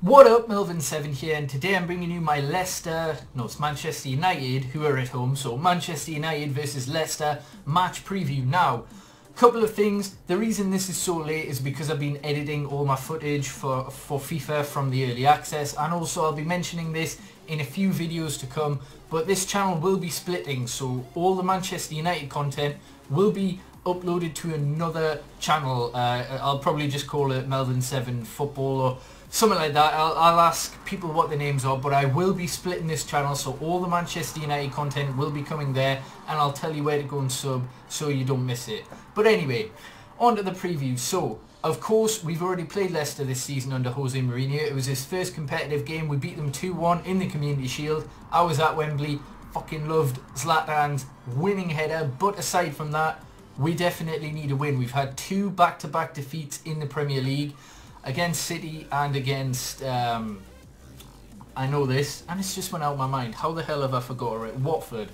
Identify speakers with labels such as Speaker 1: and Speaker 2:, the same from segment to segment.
Speaker 1: What up, Melvin7 here, and today I'm bringing you my Leicester, no, it's Manchester United, who are at home, so Manchester United versus Leicester match preview. Now, couple of things, the reason this is so late is because I've been editing all my footage for, for FIFA from the early access, and also I'll be mentioning this in a few videos to come, but this channel will be splitting, so all the Manchester United content will be uploaded to another channel. Uh, I'll probably just call it Melvin7 Football or something like that. I'll, I'll, ask people what the names are, but I will be splitting this channel, so all the Manchester United content will be coming there, and I'll tell you where to go and sub so you don't miss it. But anyway, on to the preview. So, of course, we've already played Leicester this season under Jose Mourinho. It was his first competitive game. We beat them 2-1 in the Community Shield. I was at Wembley. Fucking loved Zlatan's winning header. But aside from that, we definitely need a win. We've had two back-to-back -back defeats in the Premier League against City and against, um, I know this, and it's just went out of my mind. How the hell have I forgot it? Watford.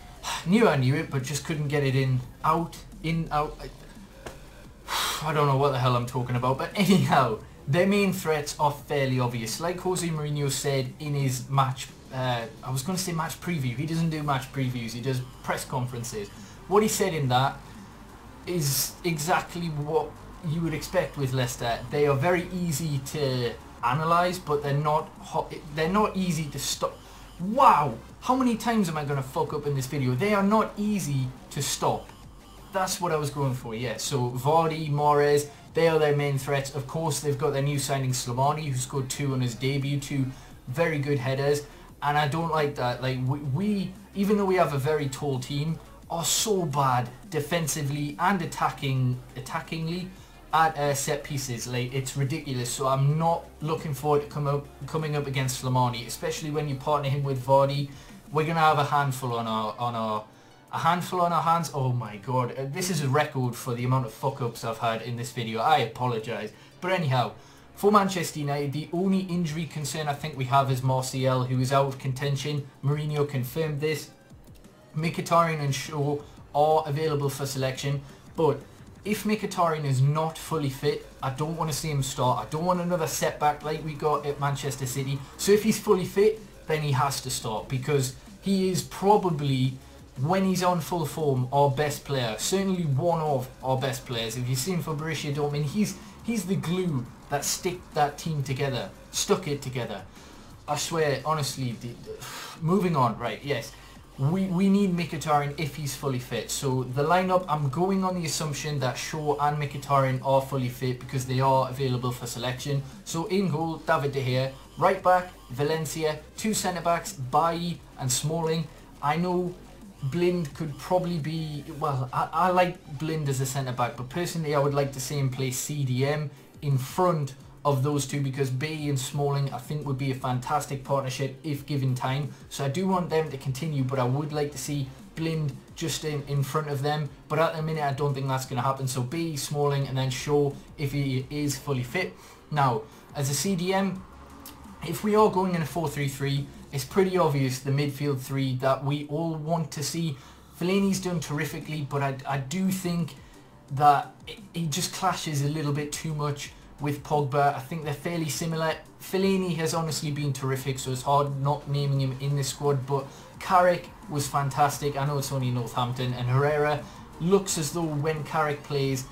Speaker 1: knew I knew it, but just couldn't get it in, out, in, out. I don't know what the hell I'm talking about, but anyhow, their main threats are fairly obvious. Like Jose Mourinho said in his match, uh, I was going to say match preview. He doesn't do match previews, he does press conferences. What he said in that is exactly what you would expect with Leicester. They are very easy to analyse, but they're not they're not easy to stop. Wow, how many times am I going to fuck up in this video? They are not easy to stop. That's what I was going for, yeah. So Vardy, Mahrez, they are their main threats. Of course, they've got their new signing Slimani, who scored two on his debut, two very good headers. And I don't like that. Like we, we even though we have a very tall team, are so bad defensively and attacking attackingly at uh, set pieces. Like it's ridiculous. So I'm not looking forward to come up, coming up against Slimani, especially when you partner him with Vardy. We're gonna have a handful on our on our a handful on our hands. Oh my god, uh, this is a record for the amount of fuck ups I've had in this video. I apologise. But anyhow, for Manchester United, the only injury concern I think we have is Martial, who is out of contention. Mourinho confirmed this. Mkhitaryan and Shaw are available for selection, but if Mkhitaryan is not fully fit, I don't want to see him start. I don't want another setback like we got at Manchester City. So if he's fully fit, then he has to start because he is probably, when he's on full form, our best player. Certainly one of our best players. If you've seen for Borussia Dortmund, he's, he's the glue that stick that team together, stuck it together. I swear, honestly, the, the, moving on, right, yes we, we need Mkhitaryan if he's fully fit. So the lineup, I'm going on the assumption that Shaw and Mkhitaryan are fully fit because they are available for selection. So in goal, David De Gea. Right back, Valencia. Two centre-backs, Bailly and Smalling. I know Blind could probably be, well, I, I like Blind as a centre-back, but personally I would like to see him play CDM in front of those two because Bailly and Smalling I think would be a fantastic partnership if given time. So I do want them to continue but I would like to see Blind just in, in front of them. But at the minute I don't think that's going to happen. So Bailly, Smalling and then Shaw if he is fully fit. Now as a CDM if we are going in a 4-3-3 it's pretty obvious the midfield three that we all want to see. Fellaini's done terrifically but I, I do think that he just clashes a little bit too much with Pogba. I think they're fairly similar. Fellaini has honestly been terrific, so it's hard not naming him in the squad, but Carrick was fantastic. I know it's only Northampton, and Herrera looks as though when Carrick plays,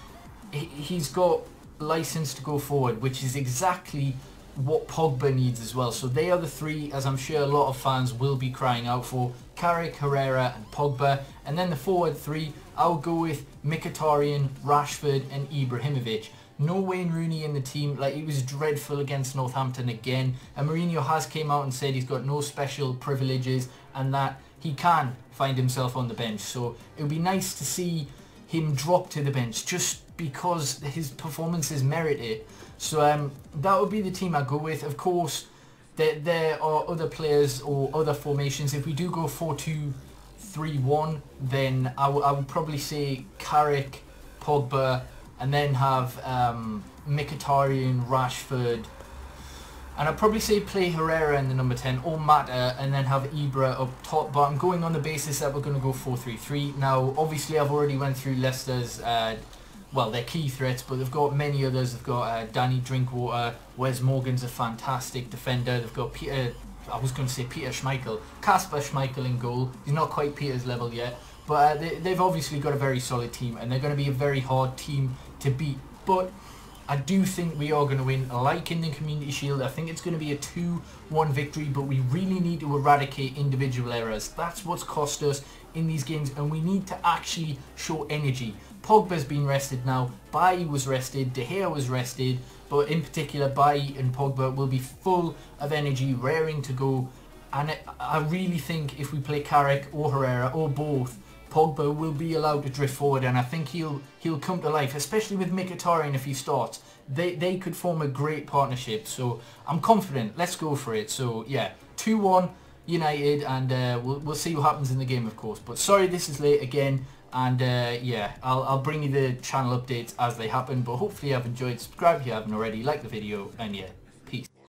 Speaker 1: he's got license to go forward, which is exactly what Pogba needs as well. So they are the three, as I'm sure a lot of fans will be crying out for. Carrick, Herrera and Pogba. And then the forward three, I'll go with Mkhitaryan, Rashford and Ibrahimovic. No Wayne Rooney in the team. Like, he was dreadful against Northampton again. And Mourinho has came out and said he's got no special privileges and that he can find himself on the bench. So it would be nice to see him drop to the bench just because his performances merit it. So um, that would be the team I go with. Of course, there, there are other players or other formations. If we do go 4-2-3-1, then I, I would probably say Carrick, Pogba, and then have um, Mkhitaryan, Rashford, and I'd probably say play Herrera in the number 10 or Mata and then have Ibra up top. But I'm going on the basis that we're going to go 4-3-3. Now, obviously, I've already went through Leicester's uh, well, they're key threats, but they've got many others. They've got uh, Danny Drinkwater, Wes Morgan's a fantastic defender. They've got Peter, I was going to say Peter Schmeichel, Kasper Schmeichel in goal. He's not quite Peter's level yet, but uh, they, they've obviously got a very solid team, and they're going to be a very hard team to beat. But I do think we are going to win, like in the Community Shield. I think it's going to be a 2-1 victory, but we really need to eradicate individual errors. That's what's cost us in these games, and we need to actually show energy. Pogba's been rested now, Bailly was rested, De Gea was rested, but in particular Bailly and Pogba will be full of energy, raring to go, and I really think if we play Carrick or Herrera or both, Pogba will be allowed to drift forward and I think he'll he'll come to life, especially with Mkhitaryan if he starts. They they could form a great partnership. So I'm confident. Let's go for it. So yeah, 2-1 United and uh, we'll, we'll see what happens in the game of course. But sorry this is late again and uh, yeah, I'll, I'll bring you the channel updates as they happen. But hopefully you've enjoyed. Subscribe if you haven't already. Like the video and yeah,